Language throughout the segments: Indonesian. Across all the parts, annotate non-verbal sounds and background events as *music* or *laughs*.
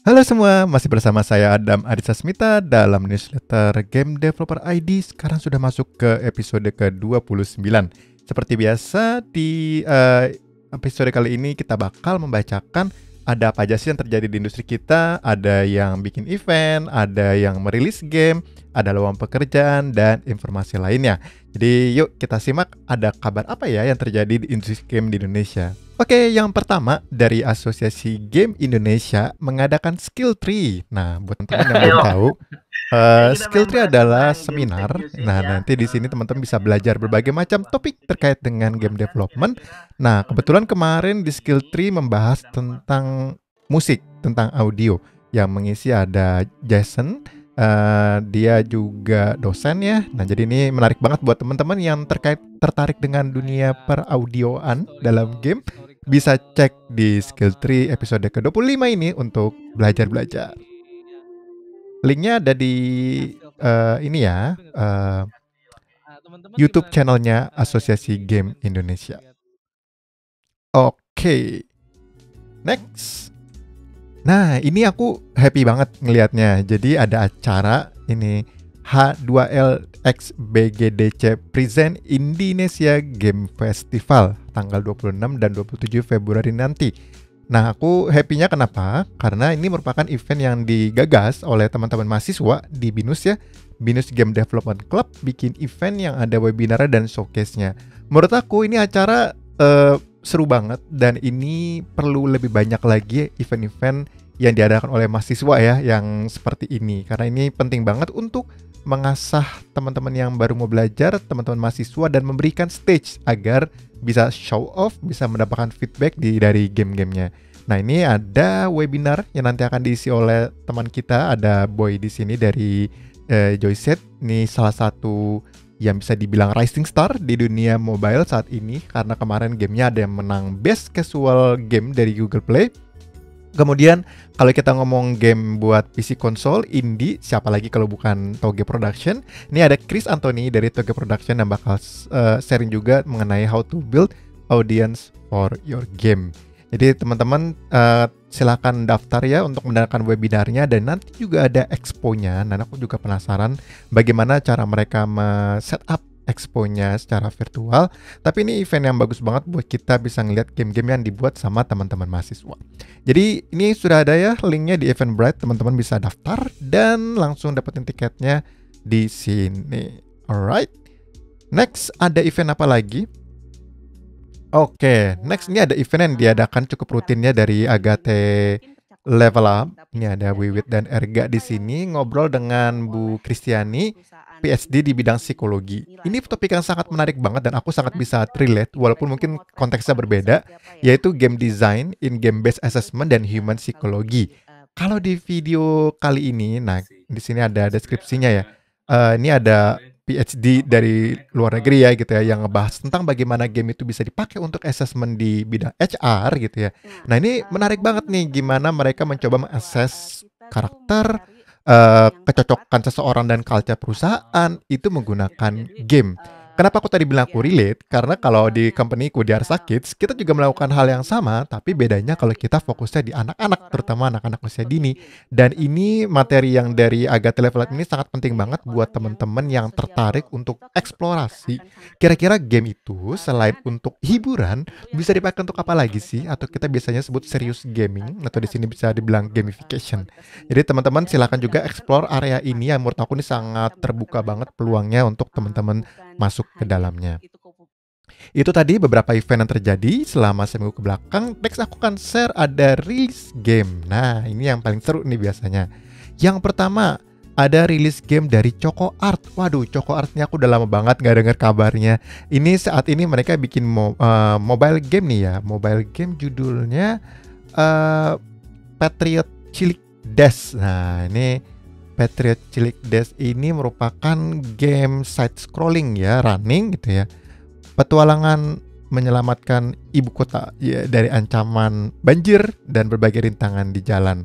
Halo semua, masih bersama saya Adam Adisa Smita dalam newsletter Game Developer ID. Sekarang sudah masuk ke episode ke-29. Seperti biasa di uh, episode kali ini kita bakal membacakan ada apa aja sih yang terjadi di industri kita, ada yang bikin event, ada yang merilis game, ada lowongan pekerjaan, dan informasi lainnya. Jadi yuk kita simak ada kabar apa ya yang terjadi di industri game di Indonesia. Oke, yang pertama dari Asosiasi Game Indonesia mengadakan Skill Tree. Nah, buat teman-teman yang belum tahu, *laughs* uh, Skill Tree adalah seminar. Nah, nanti di sini teman-teman bisa belajar berbagai macam topik terkait dengan game development. Nah, kebetulan kemarin di Skill Tree membahas tentang musik, tentang audio. Yang mengisi ada Jason, Uh, dia juga dosen ya. Nah, jadi ini menarik banget buat teman-teman yang terkait tertarik dengan dunia peraudioan dalam game bisa cek di Skill Tree episode ke-25 ini untuk belajar-belajar. Linknya ada di uh, ini ya, uh, YouTube channelnya Asosiasi Game Indonesia. Oke, okay. next. Nah, ini aku happy banget ngelihatnya. Jadi ada acara ini H2LX BGDC Present Indonesia Game Festival tanggal 26 dan 27 Februari nanti. Nah, aku happy-nya kenapa? Karena ini merupakan event yang digagas oleh teman-teman mahasiswa di BINUS ya. BINUS Game Development Club bikin event yang ada webinar dan showcase-nya. Menurut aku ini acara uh, seru banget dan ini perlu lebih banyak lagi event-event yang diadakan oleh mahasiswa ya yang seperti ini karena ini penting banget untuk mengasah teman-teman yang baru mau belajar, teman-teman mahasiswa dan memberikan stage agar bisa show off, bisa mendapatkan feedback di dari game-gamenya. Nah ini ada webinar yang nanti akan diisi oleh teman kita, ada Boy di sini dari eh, Joyset. Ini salah satu yang bisa dibilang rising star di dunia mobile saat ini karena kemarin gamenya ada yang menang best casual game dari Google Play. Kemudian kalau kita ngomong game buat PC konsol indie, siapa lagi kalau bukan Toge Production? Ini ada Chris Anthony dari Toge Production yang bakal uh, sharing juga mengenai how to build audience for your game. Jadi teman-teman uh, silakan daftar ya untuk mendengarkan webinarnya dan nanti juga ada expo-nya. Nah, aku juga penasaran bagaimana cara mereka setup expo-nya secara virtual. Tapi ini event yang bagus banget buat kita bisa ngeliat game-game yang dibuat sama teman-teman mahasiswa. Jadi ini sudah ada ya linknya di Eventbrite, teman-teman bisa daftar dan langsung dapetin tiketnya di sini. Alright. Next ada event apa lagi? Oke, okay. next ini ada event yang diadakan cukup rutinnya dari Agate Level Up. Ini ada Wiwit dan Erga di sini ngobrol dengan Bu Kristiani, PhD di bidang psikologi. Ini topik yang sangat menarik banget dan aku sangat bisa relate walaupun mungkin konteksnya berbeda, yaitu game design, in game based assessment dan human psychology. Kalau di video kali ini, nah di sini ada deskripsinya ya. Uh, ini ada PhD dari luar negeri ya gitu ya yang ngebahas tentang bagaimana game itu bisa dipakai untuk assessment di bidang HR gitu ya. Nah, ini menarik banget nih gimana mereka mencoba mengakses karakter uh, kecocokan seseorang dan culture perusahaan itu menggunakan game. Kenapa aku tadi bilang aku relate? Karena kalau di company ku di Arsa Kids, kita juga melakukan hal yang sama, tapi bedanya kalau kita fokusnya di anak-anak, terutama anak-anak usia dini. Dan ini materi yang dari Agatha Level Up ini sangat penting banget buat teman-teman yang tertarik untuk eksplorasi. Kira-kira game itu selain untuk hiburan, bisa dipakai untuk apa lagi sih? Atau kita biasanya sebut serius gaming, atau di sini bisa dibilang gamification. Jadi teman-teman silahkan juga explore area ini yang menurut aku ini sangat terbuka banget peluangnya untuk teman-teman masuk ke dalamnya. Itu tadi beberapa event yang terjadi selama seminggu ke belakang. Next aku akan share ada rilis game. Nah, ini yang paling seru nih biasanya. Yang pertama, ada rilis game dari Choco Art. Waduh, Choco Artnya aku udah lama banget nggak dengar kabarnya. Ini saat ini mereka bikin mo uh, mobile game nih ya. Mobile game judulnya uh, Patriot Cilik Dash. Nah, ini Patriot Cilik Dash ini merupakan game side scrolling ya, running gitu ya. Petualangan menyelamatkan ibu kota ya, dari ancaman banjir dan berbagai rintangan di jalan.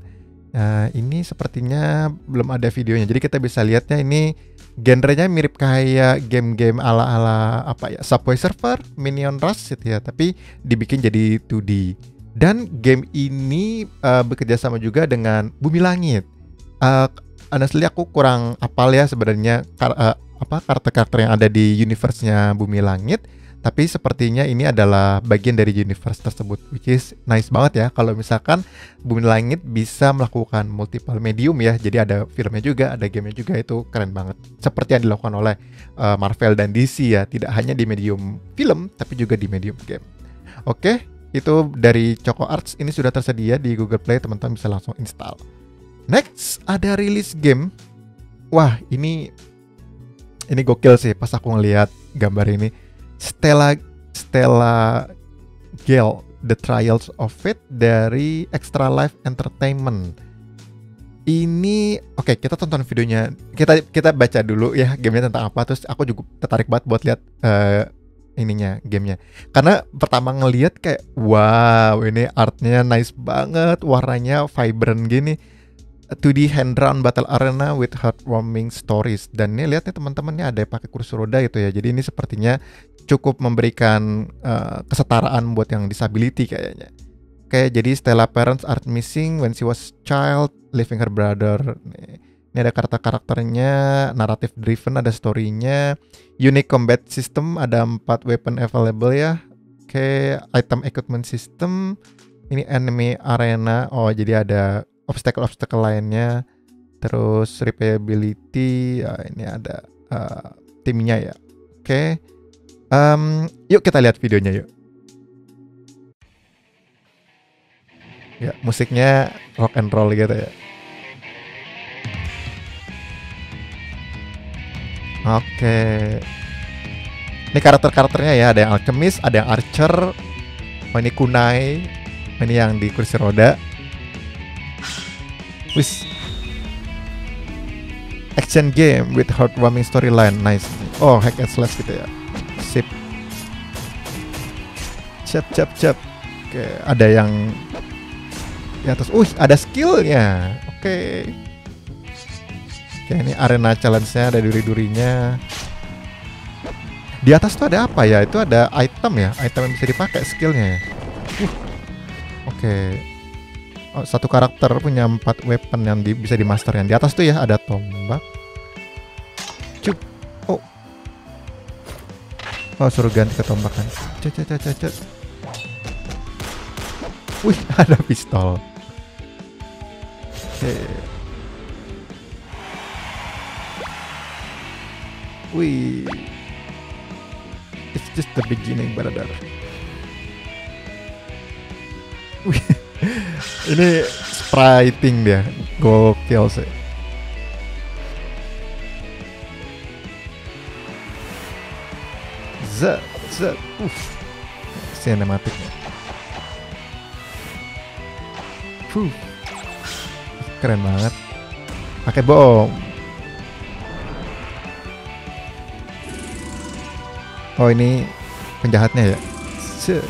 Nah, ini sepertinya belum ada videonya. Jadi kita bisa lihatnya ini genrenya mirip kayak game-game ala-ala apa ya Subway Surfer, Minion Rush gitu ya, tapi dibikin jadi 2D. Dan game ini uh, bekerja sama juga dengan Bumi Langit. Uh, honestly aku kurang apal ya sebenarnya kar uh, apa karakter-karakter yang ada di universe-nya Bumi Langit. Tapi sepertinya ini adalah bagian dari universe tersebut which is nice banget ya kalau misalkan Bumi Langit bisa melakukan multiple medium ya. Jadi ada filmnya juga ada gamenya juga itu keren banget. Seperti yang dilakukan oleh uh, Marvel dan DC ya tidak hanya di medium film tapi juga di medium game. Oke itu dari Choco Arts. Ini sudah tersedia di Google Play teman-teman bisa langsung install next ada rilis game wah ini ini gokil sih pas aku ngelihat gambar ini Stella Stella Gale The Trials of Fate dari Extra Life Entertainment. Ini oke okay, kita tonton videonya. Kita kita baca dulu ya gamenya tentang apa terus aku juga tertarik banget buat lihat uh, ininya gamenya. Karena pertama ngelihat kayak wow ini artnya nice banget, warnanya vibrant gini 2D hand drawn battle arena with heartwarming stories. Dan ini lihat nih teman-teman ada yang pakai kursi roda gitu ya. Jadi ini sepertinya cukup memberikan uh, kesetaraan buat yang disability kayaknya. Oke jadi Stella parents are missing when she was child leaving her brother. Ini ada karakter-karakternya naratif driven ada storynya. Unique combat system ada empat weapon available ya. Oke item equipment system. Ini enemy arena. Oh jadi ada obstacle-obstacle lainnya terus replayability ya ini ada uh, timnya ya oke okay. um, yuk kita lihat videonya yuk ya musiknya rock and roll gitu ya oke okay. ini karakter-karakternya ya ada yang alchemist ada yang archer oh ini kunai ini yang di kursi roda Wis. Action game with heartwarming storyline. Nice. Oh, hack and slash gitu ya. Sip. Cap cap cap. Oke, ada yang di atas. Uh, ada skillnya. Oke. Oke, ini arena challenge-nya ada duri-durinya. Di atas tuh ada apa ya? Itu ada item ya, item yang bisa dipakai skillnya ya. Uh. Oke oh, satu karakter punya empat weapon yang di, bisa di master yang di atas tuh ya ada tombak. Cuk. Oh. Oh suruh ganti ke tombak kan. Wih *laughs* ada pistol. Oke. Okay. wih. It's just the beginning brother. Wih ini spriting dia. Gokil sih. Z Z. Uh sinematiknya Fuh. keren banget. Pakai bom oh ini penjahatnya ya? Se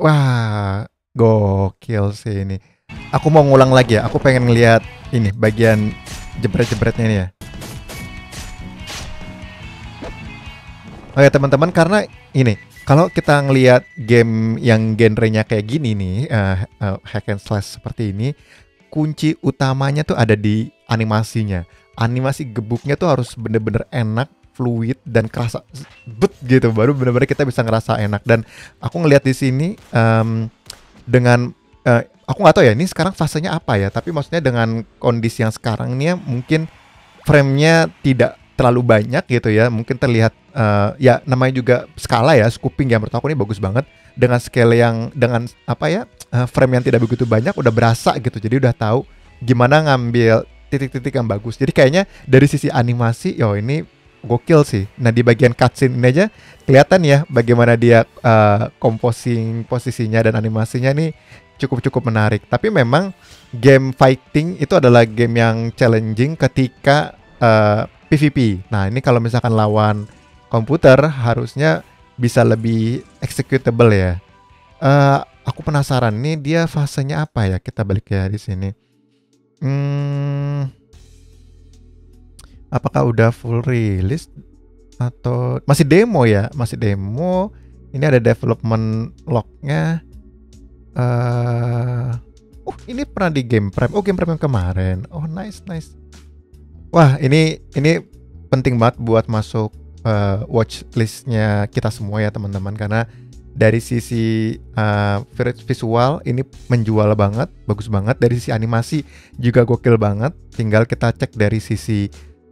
Wah, gokil sih ini. Aku mau ngulang lagi ya. Aku pengen ngeliat ini bagian jebret-jebretnya ini ya. Oke teman-teman karena ini kalau kita ngelihat game yang genrenya kayak gini nih uh, uh, hack and slash seperti ini kunci utamanya tuh ada di animasinya animasi gebuknya tuh harus bener-bener enak fluid dan kerasa bet gitu baru benar-benar kita bisa ngerasa enak. Dan aku ngelihat di sini um, dengan uh, aku nggak tahu ya ini sekarang fasenya apa ya tapi maksudnya dengan kondisi yang sekarang ini ya mungkin framenya tidak terlalu banyak gitu ya. Mungkin terlihat uh, ya namanya juga skala ya scooping ya menurut ini bagus banget. Dengan scale yang dengan apa ya uh, frame yang tidak begitu banyak udah berasa gitu. Jadi udah tahu gimana ngambil titik-titik yang bagus. Jadi kayaknya dari sisi animasi yo ini gokil sih. Nah di bagian cutscene ini aja kelihatan ya bagaimana dia uh, posisinya dan animasinya nih cukup-cukup menarik. Tapi memang game fighting itu adalah game yang challenging ketika uh, eh, PVP. Nah ini kalau misalkan lawan komputer harusnya bisa lebih executable ya. Uh, aku penasaran nih dia fasenya apa ya? Kita balik ya di sini. Hmm, apakah udah full release atau masih demo ya? Masih demo. Ini ada development lognya. Uh, uh, ini pernah di game prime. Oh, game prime yang kemarin. Oh, nice, nice. Wah, ini ini penting banget buat masuk uh, watch listnya kita semua ya teman-teman karena dari sisi uh, visual ini menjual banget, bagus banget. Dari sisi animasi juga gokil banget. Tinggal kita cek dari sisi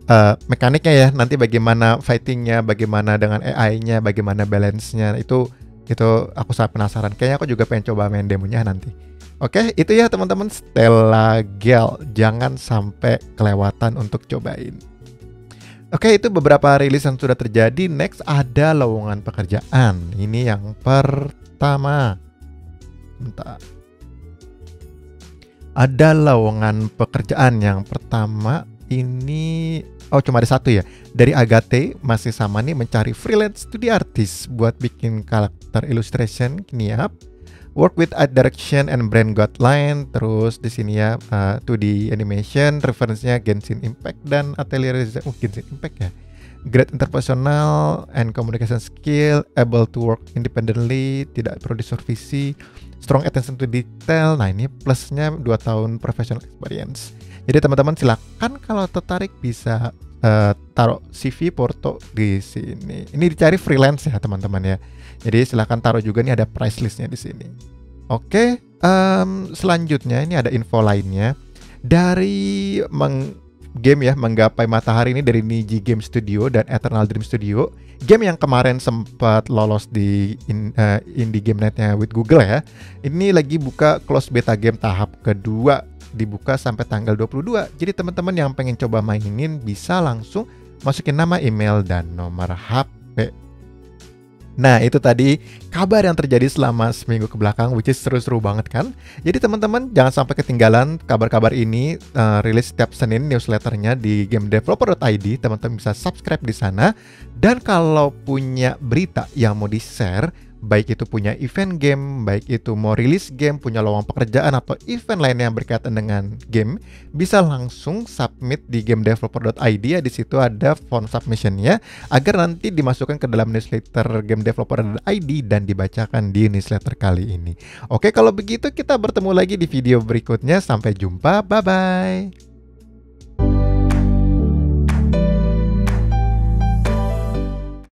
uh, mekaniknya ya. Nanti bagaimana fightingnya, bagaimana dengan AI-nya, bagaimana balance-nya itu itu aku sangat penasaran. Kayaknya aku juga pengen coba main demonya nanti. Oke, itu ya teman-teman Stella Gel. Jangan sampai kelewatan untuk cobain. Oke, itu beberapa rilis yang sudah terjadi. Next ada lowongan pekerjaan. Ini yang pertama. Bentar. Ada lowongan pekerjaan yang pertama ini oh cuma ada satu ya. Dari Agate masih sama nih mencari freelance studi artis buat bikin karakter illustration. Kiniap work with art direction and brand guideline. Terus di sini ya uh, 2D animation referensinya Genshin Impact dan Atelier oh, Genshin Impact ya great interpersonal and communication skill able to work independently tidak perlu disurvisi strong attention to detail nah ini plusnya 2 tahun professional experience jadi teman-teman silakan kalau tertarik bisa uh, taruh CV Porto di sini. Ini dicari freelance ya teman-teman ya. Jadi silahkan taruh juga nih ada price listnya di sini. Oke, um, selanjutnya ini ada info lainnya dari meng game ya menggapai matahari ini dari Niji Game Studio dan Eternal Dream Studio. Game yang kemarin sempat lolos di in, uh, indie game netnya with Google ya. Ini lagi buka close beta game tahap kedua dibuka sampai tanggal 22. Jadi teman-teman yang pengen coba mainin bisa langsung masukin nama email dan nomor HP Nah, itu tadi kabar yang terjadi selama seminggu ke belakang, which is seru-seru banget kan? Jadi teman-teman jangan sampai ketinggalan kabar-kabar ini uh, rilis setiap Senin newsletternya di gamedeveloper.id. Teman-teman bisa subscribe di sana. Dan kalau punya berita yang mau di-share, baik itu punya event game, baik itu mau rilis game, punya lowongan pekerjaan atau event lainnya yang berkaitan dengan game, bisa langsung submit di gamedeveloper.id ya di situ ada form submissionnya agar nanti dimasukkan ke dalam newsletter gamedeveloper.id dan dibacakan di newsletter kali ini. Oke, kalau begitu kita bertemu lagi di video berikutnya. Sampai jumpa, bye bye.